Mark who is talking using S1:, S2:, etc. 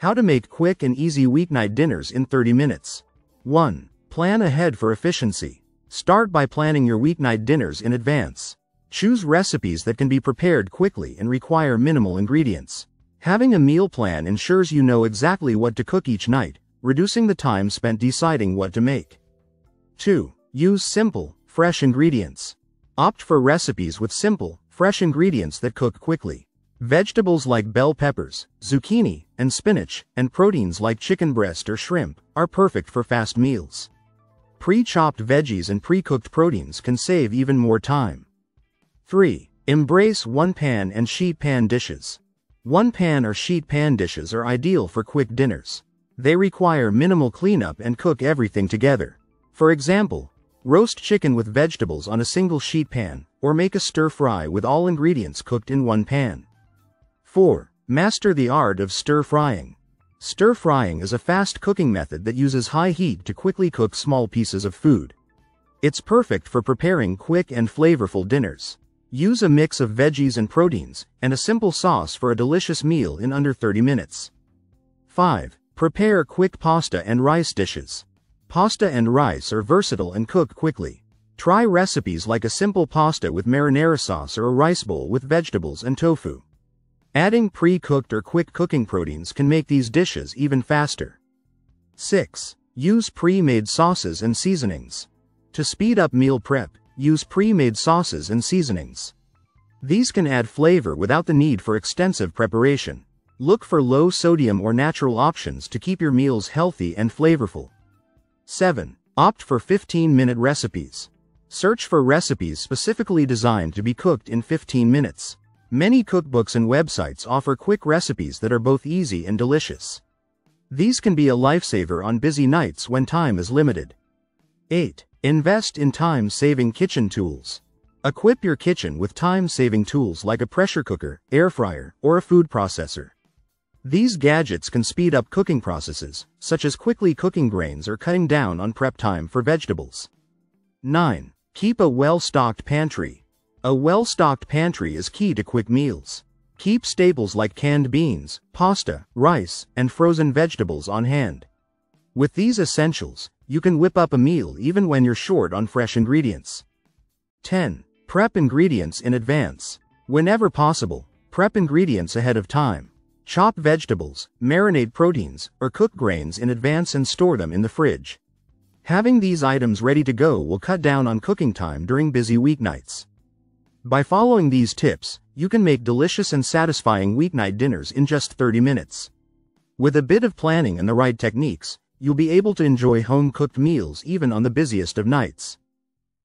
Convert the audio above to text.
S1: How to make quick and easy weeknight dinners in 30 minutes. 1. Plan ahead for efficiency. Start by planning your weeknight dinners in advance. Choose recipes that can be prepared quickly and require minimal ingredients. Having a meal plan ensures you know exactly what to cook each night, reducing the time spent deciding what to make. 2. Use simple, fresh ingredients. Opt for recipes with simple, fresh ingredients that cook quickly. Vegetables like bell peppers, zucchini, and spinach, and proteins like chicken breast or shrimp, are perfect for fast meals. Pre-chopped veggies and pre-cooked proteins can save even more time. 3. Embrace one-pan and sheet pan dishes. One-pan or sheet pan dishes are ideal for quick dinners. They require minimal cleanup and cook everything together. For example, roast chicken with vegetables on a single sheet pan, or make a stir fry with all ingredients cooked in one pan. 4. Master the art of stir frying. Stir frying is a fast cooking method that uses high heat to quickly cook small pieces of food. It's perfect for preparing quick and flavorful dinners. Use a mix of veggies and proteins, and a simple sauce for a delicious meal in under 30 minutes. 5. Prepare quick pasta and rice dishes. Pasta and rice are versatile and cook quickly. Try recipes like a simple pasta with marinara sauce or a rice bowl with vegetables and tofu. Adding pre-cooked or quick cooking proteins can make these dishes even faster. 6. Use pre-made sauces and seasonings. To speed up meal prep, use pre-made sauces and seasonings. These can add flavor without the need for extensive preparation. Look for low sodium or natural options to keep your meals healthy and flavorful. 7. Opt for 15-minute recipes. Search for recipes specifically designed to be cooked in 15 minutes. Many cookbooks and websites offer quick recipes that are both easy and delicious. These can be a lifesaver on busy nights when time is limited. 8. Invest in time-saving kitchen tools. Equip your kitchen with time-saving tools like a pressure cooker, air fryer, or a food processor. These gadgets can speed up cooking processes, such as quickly cooking grains or cutting down on prep time for vegetables. 9. Keep a well-stocked pantry. A well-stocked pantry is key to quick meals. Keep staples like canned beans, pasta, rice, and frozen vegetables on hand. With these essentials, you can whip up a meal even when you're short on fresh ingredients. 10. Prep ingredients in advance. Whenever possible, prep ingredients ahead of time. Chop vegetables, marinate proteins, or cook grains in advance and store them in the fridge. Having these items ready to go will cut down on cooking time during busy weeknights. By following these tips, you can make delicious and satisfying weeknight dinners in just 30 minutes. With a bit of planning and the right techniques, you'll be able to enjoy home-cooked meals even on the busiest of nights.